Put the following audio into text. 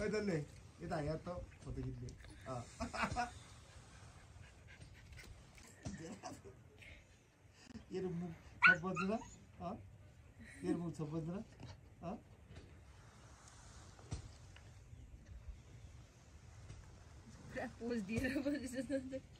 Ay dali. Kita ya to. Patigid din. Ah. Yer mu. Ha? Yer mu sabadra. Ha? Bırak boz diye araba düzenledik.